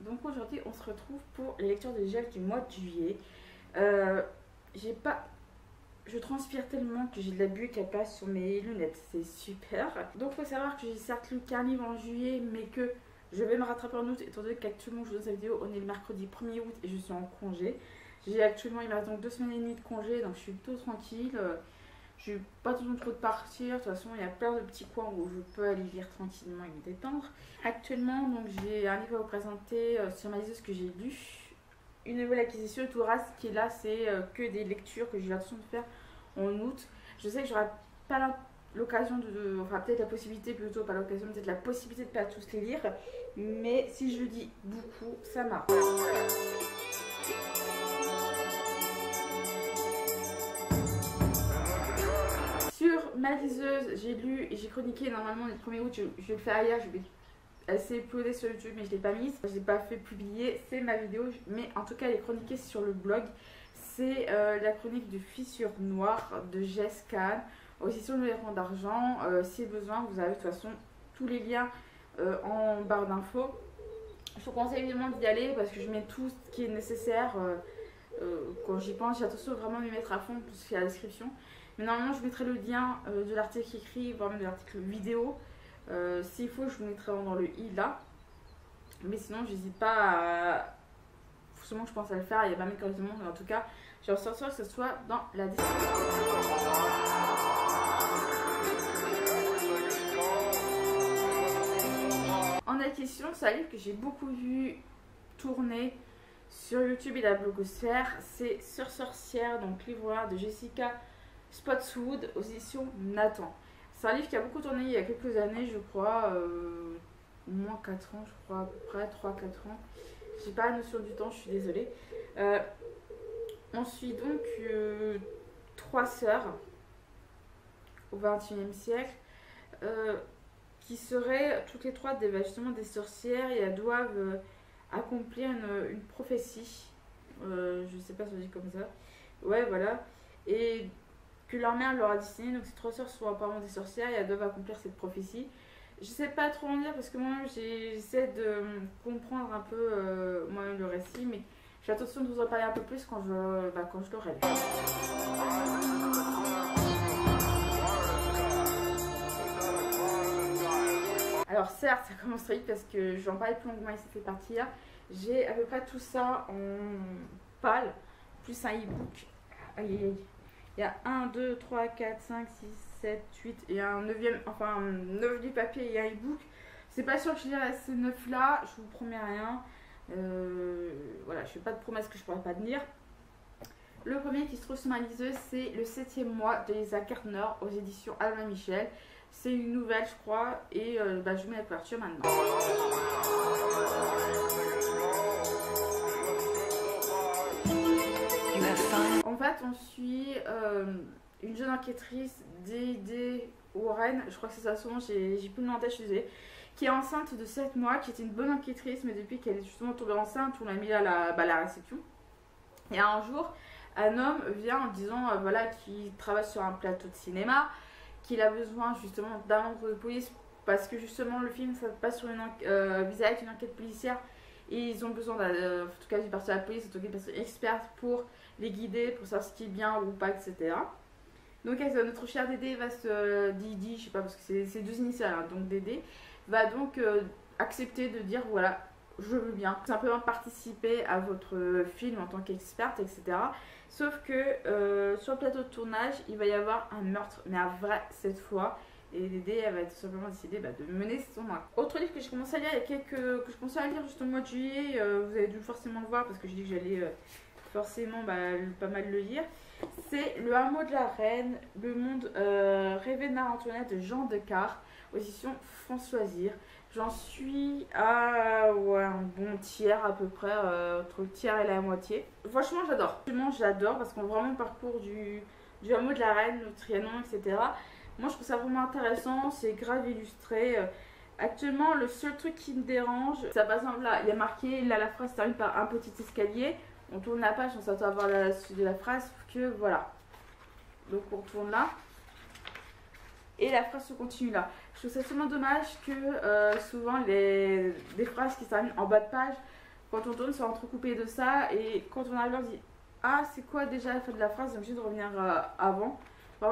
Donc aujourd'hui on se retrouve pour les lectures de gel du mois de juillet. Euh, j'ai pas... Je transpire tellement que j'ai de la buée qui passe sur mes lunettes, c'est super. Donc faut savoir que j'ai certes lu qu'un livre en juillet mais que je vais me rattraper en août étant donné qu'actuellement je vous cette vidéo, on est le mercredi 1er août et je suis en congé. J'ai actuellement, il me reste donc deux semaines et demie de congé donc je suis plutôt tranquille. Je pas besoin trop de partir. De toute façon, il y a plein de petits coins où je peux aller lire tranquillement et me détendre. Actuellement, donc j'ai un livre à vous présenter euh, sur ma liste que j'ai lu. Une nouvelle acquisition, tout reste qui est là, c'est euh, que des lectures que j'ai l'intention de faire en août. Je sais que j'aurai pas l'occasion de, enfin peut-être la possibilité plutôt, pas l'occasion, peut-être la possibilité de pas tous les lire. Mais si je le dis beaucoup, ça marche. Ma liseuse, j'ai lu et j'ai chroniqué normalement le 1er août, je, vais le faire ailleurs, je vais assez sur YouTube mais je l'ai pas mise, je l'ai pas fait publier, c'est ma vidéo, mais en tout cas elle est chroniquée sur le blog. C'est euh, la chronique de Fissure Noire de Jess Kahn, aussi sur le héros d'argent. Euh, si besoin, vous avez de toute façon tous les liens euh, en barre d'infos. Je vous conseille évidemment d'y aller parce que je mets tout ce qui est nécessaire quand j'y pense. J'ai attention vraiment de m'y mettre à fond pour ce qui est la description. Mais normalement, je mettrai le lien euh, de l'article écrit, voire même de l'article vidéo. Euh, s'il faut, je vous mettrai dans le i là. Mais sinon, j'hésite pas à. Forcément, je pense à le faire. Il y a pas de monde. Mais en tout cas, je vais en sortir que ce soit dans la description. En question, c'est un livre que j'ai beaucoup vu tourner sur YouTube et la blogosphère. C'est Sur Sorcière, donc livre de Jessica Spotswood aux éditions Nathan. C'est un livre qui a beaucoup tourné il y a quelques années, je crois, euh, au moins 4 ans, je crois, près 3-4 ans. J'ai pas la notion du temps, je suis désolée. Euh, on suit donc euh, trois sœurs au XXIe siècle qui seraient toutes les trois des, justement des sorcières et elles doivent accomplir une, une prophétie. je sais pas si on dit comme ça. Ouais, voilà. Et leur mère leur a dessiné. Donc ces trois sœurs sont apparemment des sorcières et elles doivent accomplir cette prophétie. Je sais pas trop en dire parce que moi j'essaie de comprendre un peu euh, moi-même le récit, mais j'ai l'intention de vous en parler un peu plus quand je, bah, quand je l'aurai Alors certes, ça commence très vite parce que j'en parlais plus longuement ici fait partir. J'ai à peu près tout ça en pâle, plus un e-book. Aïe aïe aïe. Il y a 1, 2, 3, 4, 5, 6, 7, 8 et un 9 enfin 9 du papier et un e-book. C'est pas sûr que je lirai ces 9 là, je vous promets rien. Euh, voilà, je fais pas de promesses que je pourrais pas tenir. Le premier qui se trouve sur ma liseuse, c'est Le 7 mois de Lisa Kartner aux éditions Alma Michel. C'est une nouvelle, je crois, et euh, bah, je vous mets la couverture maintenant. En fait, on suit euh, une jeune enquêtrice, D.D. Warren, je crois que c'est ça son nom, j'ai plus le nom en tête, je qui est enceinte de 7 mois, qui était une bonne enquêtrice, mais depuis qu'elle est justement tombée enceinte, on l'a mis à la, bah, réception. Et un jour, un homme vient en disant euh, voilà, qu'il travaille sur un plateau de cinéma, qu'il a besoin justement d'un membre de police parce que justement le film ça passe sur une euh, avec une enquête policière ils ont besoin, euh, en tout cas du parti de la police, en tout cas experte pour les guider, pour savoir ce qui est bien ou pas, etc. Donc notre cher Dédé va se... Didi, je sais pas parce que c'est deux initiales, hein, donc Dédé, va donc euh, accepter de dire voilà, je veux bien simplement participer à votre film en tant qu'experte, etc. Sauf que euh, sur le plateau de tournage, il va y avoir un meurtre, mais un vrai cette fois. Et Dédé, elle va tout simplement décider bah, de mener son enquête. Autre livre que j'ai commencé à lire il y a quelques. que je commençais à lire juste au mois de juillet, euh, vous avez dû forcément le voir parce que j'ai dit que j'allais euh, forcément bah, pas mal le lire. C'est Le hameau de la reine, le monde euh, rêvé de Marie-Antoinette de Jean Descartes, aux éditions Françoisir. J'en suis à un bon tiers à peu près, entre le tiers et la moitié. Franchement, j'adore. Franchement, j'adore parce qu'on voit vraiment le parcours du, du hameau de la reine, le Trianon, etc. Moi, je trouve ça vraiment intéressant. C'est grave illustré. Euh, actuellement, le seul truc qui me dérange, ça par exemple là, il y a marqué, là la phrase termine par un petit escalier. On tourne la page, on s'attend à voir la suite de la phrase, que voilà. Donc on tourne là. et la phrase se continue là. Je trouve ça tellement dommage que euh, souvent les, des phrases qui s'arrêtent en bas de page, quand on tourne, sont entrecoupées de ça et quand on arrive on dit Ah, c'est quoi déjà la fin de la phrase, donc obligé de revenir euh, avant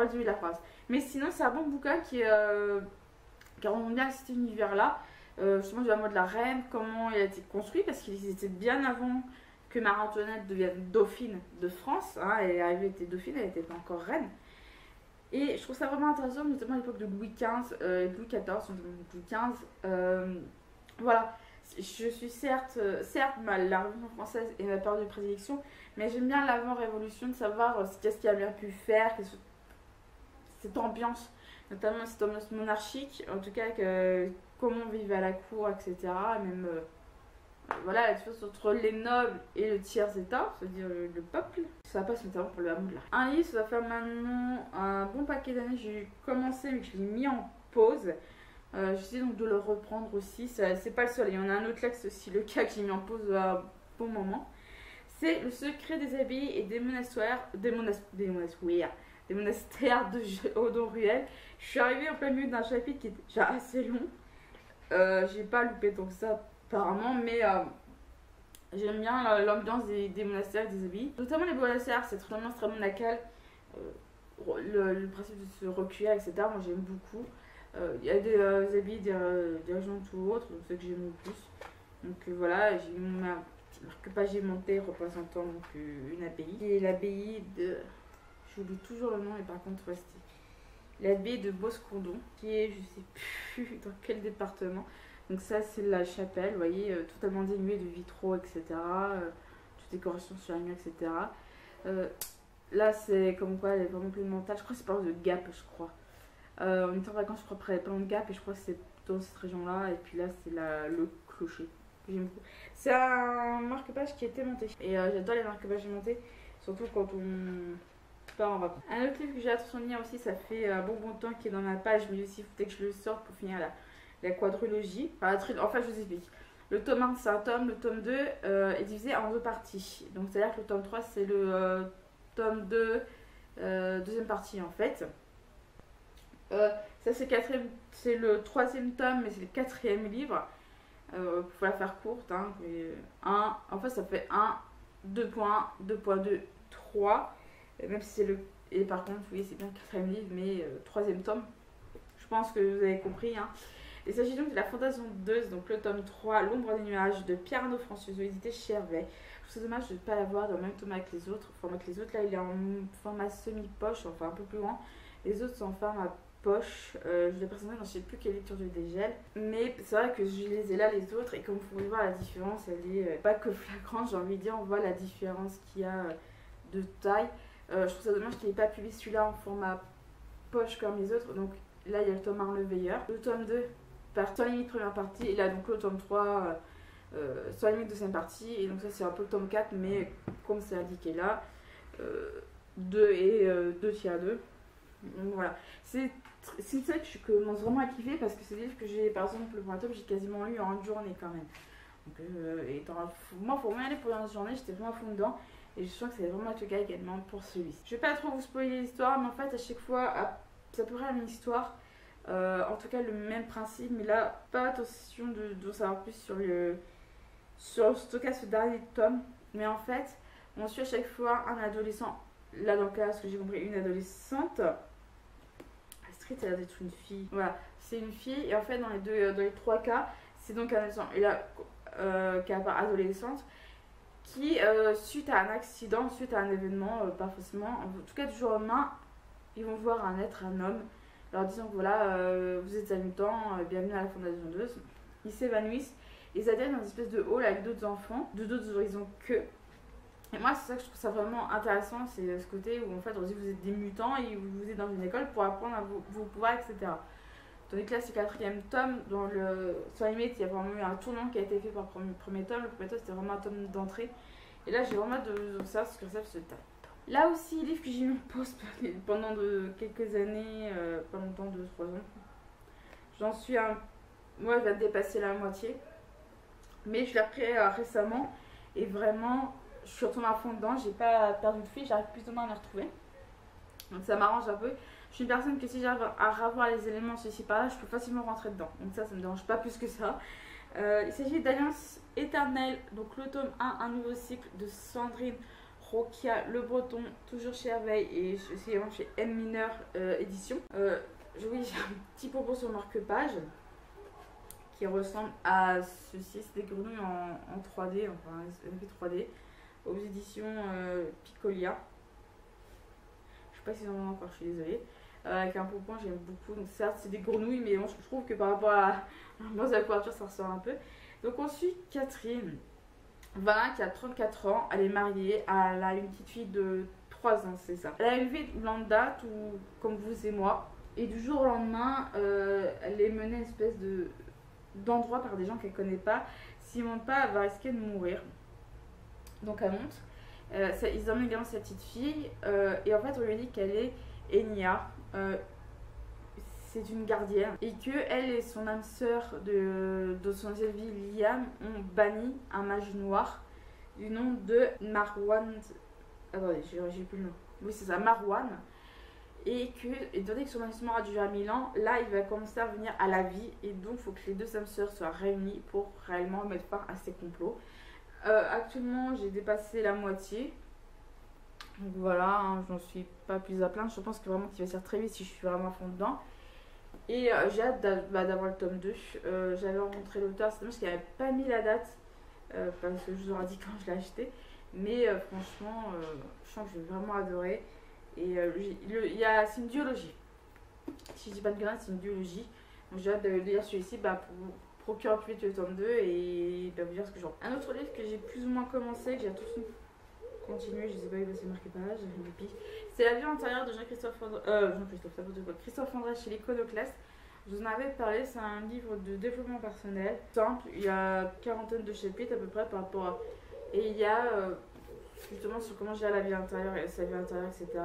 le début de la phrase. Mais sinon, c'est un bon bouquin qui, euh, qui remonte bien cet univers-là, justement du hameau de la reine, comment il a été construit, parce qu'il était bien avant que Marie-Antoinette devienne dauphine de France. Hein, elle est arrivée, était dauphine, elle n'était pas encore reine. Et je trouve ça vraiment intéressant, notamment à l'époque de Louis XV, euh, Louis XIV, Louis XV. Euh, voilà, je suis certes, euh, certes mal la Révolution française et ma peur de prédilection, mais j'aime bien l'avant-révolution, de savoir euh, qu'est-ce qu'il a bien pu faire, cette ambiance, notamment cette ambiance monarchique, en tout cas comment on vivait à la cour, etc. Même voilà la différence entre les nobles et le tiers état, c'est-à-dire le, peuple. Ça passe notamment pour le hameau de Un livre, ça va faire maintenant un bon paquet d'années. J'ai commencé, mais je l'ai mis en pause. Euh, J'essaie donc de le reprendre aussi. C'est pas le seul. Il y en a un autre là, c'est aussi le cas que j'ai mis en pause à un bon moment. C'est Le secret des abbayes et des monastères. Des, des monastères, des monastères de Ruel. Je suis arrivée en plein milieu d'un chapitre qui est déjà assez long. Euh, j'ai pas loupé donc ça apparemment, mais euh, j'aime bien l'ambiance des, monastères et des abbayes. Notamment les monastères, c'est vraiment extrêmement laquelle euh, le, principe de se recueillir, etc. Moi j'aime beaucoup. Euh, il y a des abbayes, des, des régions tout autres, donc c'est que j'aime le plus. Donc voilà, j'ai mis ma marque-page aimantée représentant une abbaye. Et l'abbaye de. J'oublie toujours le nom, et par contre, ouais, l'abbaye de Boscondon, qui est, je sais plus dans quel département. Donc ça c'est la chapelle, vous voyez, euh, totalement dénuée de vitraux, etc. Euh, toute décoration sur la mur, etc. Euh, là c'est comme quoi elle est vraiment plus mentale. Je crois que c'est par de Gap, je crois. on était en vacances, je crois, près de Gap et je crois que c'est dans cette région-là. Et puis là c'est le clocher. C'est un marque-page qui est monté. Et j'adore les marque-pages aimantés, surtout quand on Un autre livre que j'ai à lire aussi, ça fait un bon bon temps qui est dans ma page, mais aussi il faut que je le sorte pour finir là la quadrilogie. Enfin, je vous explique. Le tome 1, c'est un tome. Le tome 2 euh, est divisé en deux parties. Donc, c'est-à-dire que le tome 3, c'est le euh, tome 2, euh, deuxième partie, en fait. ça, c'est le troisième tome, mais c'est le quatrième livre. Euh, pour la faire courte. Hein, en fait, ça fait 1, 2.1, 2.2, 3. Même si c'est le. Et par contre, oui, c'est bien le quatrième livre, mais troisième tome. Je pense que vous avez compris. Hein. Il s'agit donc de la Fondation 2, donc le tome 3, L'ombre des nuages de Pierre Arnaud François, édité chez Hervé. Je ça dommage de ne pas l'avoir dans le même tome avec les autres. Format que les autres, là, il est en format semi-poche, enfin un peu plus grand. Les autres sont en format poche. Euh, je l'ai personnellement, je ne sais plus quelle lecture du dégel. Mais c'est vrai que je les ai là, les autres, et comme vous pouvez voir, la différence, elle est euh, pas que flagrante, j'ai envie de dire, on voit la différence qu'il y a euh, de taille. Je trouve ça dommage qu'il n'ait pas publié celui-là en format poche comme les autres. Donc là, il y a le tome 1, le veilleur. Le tome 2, par soit limite première partie, et là donc le tome 3, euh, soit limite deuxième partie, et donc ça c'est un peu le tome 4, mais comme c'est indiqué là, 2 euh, et 2 euh, tiers 2. Donc voilà, c'est une série que je commence vraiment à kiffer parce que c'est des livres que j'ai, par exemple, le premier j'ai quasiment lu en une journée quand même. Donc, euh, et moi, pour moi aller pour une journée, j'étais vraiment à fond dedans. Et je sens que c'est vraiment le cas également pour celui-ci. Je vais pas trop vous spoiler l'histoire, mais en fait, à chaque fois, ça pourrait être une histoire. Euh, en tout cas, le même principe, mais là, pas attention de, savoir plus sur le. Sur, en tout cas, ce dernier tome. Mais en fait, on suit à chaque fois un adolescent. Là, dans le cas, ce que j'ai compris, une adolescente. Astrid, elle a d'être une fille. Voilà, c'est une fille. Et en fait, dans les, deux, dans les trois cas, c'est donc un adolescent. Et là, euh, qui est adolescente, qui, euh, suite à un accident, suite à un événement, pas forcément, en tout cas du jour au lendemain, ils vont voir un être, un homme, leur disant que voilà, euh, vous êtes euh, bienvenue à la Fondation 2. Ils s'évanouissent, ils atterrissent dans une espèce de hall avec d'autres enfants, de d'autres horizons qu'eux. Et moi, c'est ça que je trouve ça vraiment intéressant, c'est ce côté où en fait on dit vous êtes des mutants et vous êtes dans une école pour apprendre à vos, vos pouvoirs, etc. Tandis que là, c'est quatrième tome, dans le. Limite, il y a vraiment eu un tournant qui a été fait par le premier, tome. Le premier tome, c'était vraiment un tome d'entrée. Et là, j'ai vraiment de, de ça, ce que ça tape. Là aussi, livre que j'ai mis en pause pendant quelques années, euh, pas longtemps, 2-3 ans. J'en suis un. Moi, je de dépasser la moitié. Mais je l'ai repris euh, récemment. Et vraiment, je suis retournée à fond dedans. J'ai pas perdu de fil, j'arrive plus ou moins à me retrouver. Donc ça m'arrange un peu. Je suis une personne que si j'arrive à revoir les éléments ceci par là, je peux facilement rentrer dedans. Donc ça, ça me dérange pas plus que ça. Euh, il s'agit d'Alliance éternelle, donc le tome 1, un nouveau cycle de Sandrine Roquia Le Breton, toujours chez Herveille et chez N Mineur euh, Édition. Euh, oui, j'ai un petit propos sur marque-page qui ressemble à ceci, c'est des grenouilles en, 3D, enfin 3D, aux éditions euh, Picolia. Je sais pas si j'en ai encore, je suis désolée. Euh, avec un point j'aime beaucoup. Certes, c'est des grenouilles, mais je trouve que par rapport à, la couverture, ça ressort un peu. Donc on suit Catherine, voilà, qui a 34 ans. Elle est mariée, elle a une petite fille de 3 ans, c'est ça. Elle a élevé lambda, tout comme vous et moi. Et du jour au lendemain, euh, elle est menée à une espèce de d'endroit par des gens qu'elle connaît pas. S'ils monte pas, elle va risquer de mourir. Donc elle monte. Euh, ça, ils emmènent également sa petite fille. et en fait, on lui dit qu'elle est Enya, euh, c'est une gardienne, et que elle et son âme sœur de, de son vie, Liam, ont banni un mage noir du nom de Marwan. Attendez, j'ai plus le nom. Oui, c'est ça, Marwan. Et que, étant donné que son investissement a duré à 1000 ans, là il va commencer à revenir à la vie. Et donc, il faut que les deux âmes sœurs soient réunies pour réellement mettre fin à ces complots. Euh, actuellement, j'ai dépassé la moitié. Donc voilà, hein, j'en suis pas plus à plaindre. Je pense que vraiment qu'il va faire très vite si je suis vraiment à fond dedans. Et euh, j'ai hâte bah, d'avoir le tome 2. Euh, j'avais rencontré l'auteur, c'est dommage qu'il n'avait pas mis la date. Euh, parce que je vous aurais dit quand je l'ai acheté. Mais franchement, je sens que je vais vraiment adorer. Et c'est une duologie. Si je dis pas de grâce, c'est une duologie. Donc j'ai hâte de lire celui-ci bah, pour procurer plus vite le tome 2 et de vous dire ce que j'en Un autre livre que j'ai plus ou moins commencé, que j'ai tout continuer, je sais pas, il va se marquer page, C'est la vie antérieure de Jean-Christophe euh, Jean-Christophe, Christophe André chez l'Iconoclaste. Je vous en avais parlé, c'est un livre de développement personnel, simple, il y a quarantaine de chapitres à peu près par rapport à... Et il y a euh, justement sur comment gérer la vie intérieure et sa vie intérieure, etc.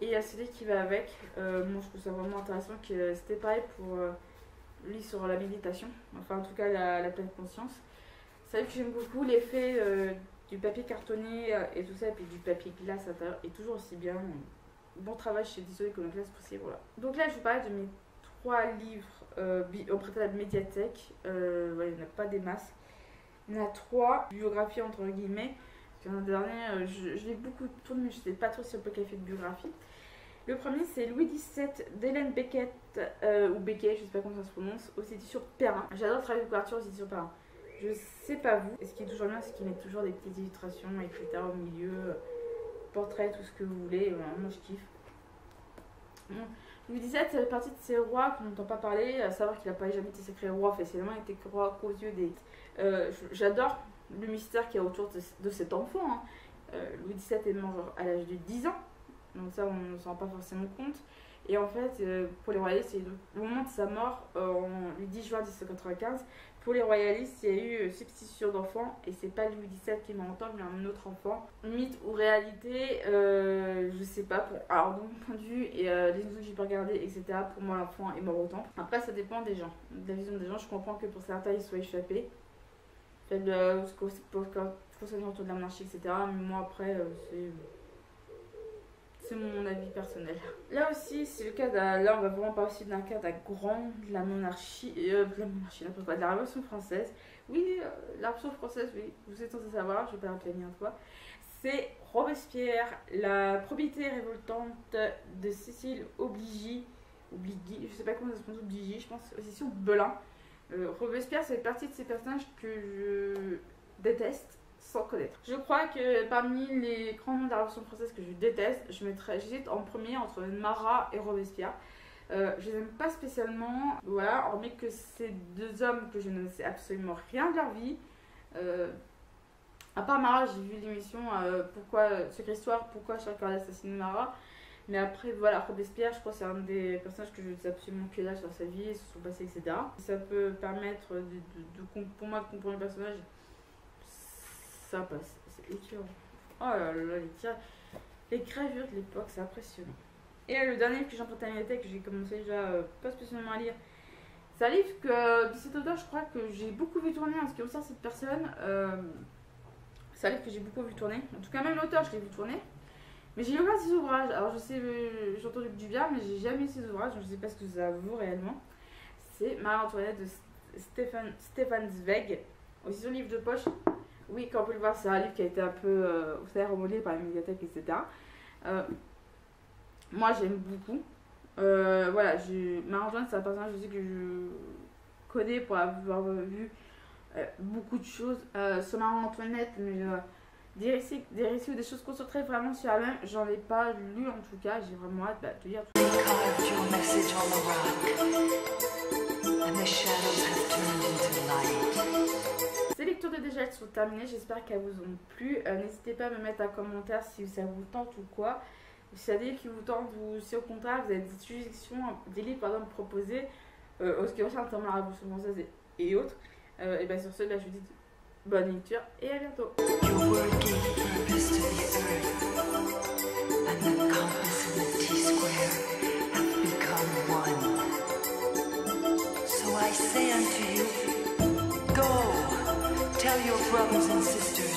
Et il y a celui qui va avec, euh, moi je trouve ça vraiment intéressant, que c'était pareil pour euh, lui sur la méditation, enfin en tout cas la, la pleine conscience. C'est vrai que j'aime beaucoup l'effet du papier cartonné euh, et tout ça, et puis du papier glace à l'intérieur, est toujours aussi bien. Bon travail chez Disney Iconoclast possible, voilà. Donc là, je vous parle de mes trois livres euh, au la médiathèque. Euh, il n'y en a pas des masses. Il y en a trois biographies entre guillemets. L'an dernier, euh, je, je l'ai beaucoup tourné, mais je ne sais pas trop si on peut qualifier de biographie. Le premier, c'est Louis XVII d'Hélène Beckett, ou Beckett, je ne sais pas comment ça se prononce, aux éditions Perrin. J'adore travailler de couverture aux éditions Perrin. Je sais pas vous. Et ce qui est toujours bien, c'est qu'ils mettent toujours des petites illustrations, etc. au milieu, portraits, tout ce que vous voulez. moi, je kiffe. Louis XVII, c'est partie de ces rois qu'on n'entend pas parler, à savoir qu'il n'a pas jamais été sacré roi, officiellement, il était roi qu'aux yeux des. Euh, J'adore le mystère qu'il y a autour de, cet enfant. Hein. Euh, Louis XVII est mort à l'âge de 10 ans, donc ça, on ne s'en rend pas forcément compte. Et en fait, euh, pour les royalistes, c'est le moment de sa mort, euh, le 10 juin 1795, pour les royalistes, il y a eu euh, substitution d'enfants et c'est pas Louis XVII qui est mort mais un autre enfant. Mythe ou réalité, euh, je sais pas. Pour... Alors, de mon point de vue, et euh, les news que j'ai pas regardé, etc., pour moi, l'enfant est mort autant. Après, ça dépend des gens. De la vision des gens, je comprends que pour certains, ils soient échappés. Ce qu'on autour de la monarchie, etc. Mais moi, après, c'est c'est mon avis personnel. Là aussi, c'est le cas d'un. Là, on va vraiment parler d'un cas d'un grand de la monarchie. Euh, de la monarchie, n'importe quoi, de la Révolution française. Oui, euh, la Révolution française, oui, vous êtes censé savoir, je vais pas rappeler une fois. C'est Robespierre, la probité révoltante de Cécile Obligy. Obligui, je sais pas comment ça se je pense, aussi Belin. Euh, Robespierre, c'est partie de ces personnages que je déteste sans connaître. Je crois que parmi les grands noms de la que je déteste, je mettrais, j'hésite en premier entre Marat et Robespierre. Euh, je les aime pas spécialement, voilà, hormis que ces deux hommes que je ne sais absolument rien de leur vie. Euh, à part Marat, j'ai vu l'émission euh, Pourquoi, Secret Histoire, Pourquoi Chacun assassiné Marat. Mais après, voilà, Robespierre, je crois que c'est un des personnages que je ne sais absolument que d'âge dans sa vie, son passé, etc. Ça peut permettre, de, pour moi, de comprendre le personnage ça passe. C'est écœurant. Oh là là, les, les gravures de l'époque, c'est impressionnant. Et le dernier que j'ai emprunté à que j'ai commencé déjà euh, pas spécialement à lire, c'est un livre que, de cet auteur, je crois que j'ai beaucoup vu tourner en ce qui concerne cette personne. Euh, c'est un livre que j'ai beaucoup vu tourner. En tout cas, même l'auteur, je l'ai vu tourner. Mais j'ai lu pas ces ouvrages. Alors je sais, euh, j'ai entendu du bien, mais j'ai jamais lu ces ouvrages. Je sais pas ce que ça vaut réellement. C'est Marie-Antoinette de Stéphane, Stéphane Zweig, aussi son livre de poche. Oui, comme peut le voir, c'est un livre qui a été un peu, euh, vous remodelé par la médiathèque, etc. Euh, moi, j'aime beaucoup. Euh, voilà, Marie-Antoinette, c'est un personnage aussi que je connais pour avoir vu euh, beaucoup de choses. Sur Marie-Antoinette, mais des, récits, des récits ou des choses concentrées vraiment sur elle-même, j'en ai pas lu en tout cas, j'ai vraiment hâte bah, de lire tout Carved lectures de déjà sont terminées, j'espère qu'elles vous ont plu. Euh, N'hésitez pas à me mettre un commentaire si ça vous tente ou quoi. Si y a des livres qui vous tentent ou si au contraire vous avez des suggestions, des livres par exemple proposés, euh, ce qui concerne la Révolution française et, autres. Euh, et bien sur ce, bah, je vous dis bonne lecture et à bientôt. Tell your brothers and sisters.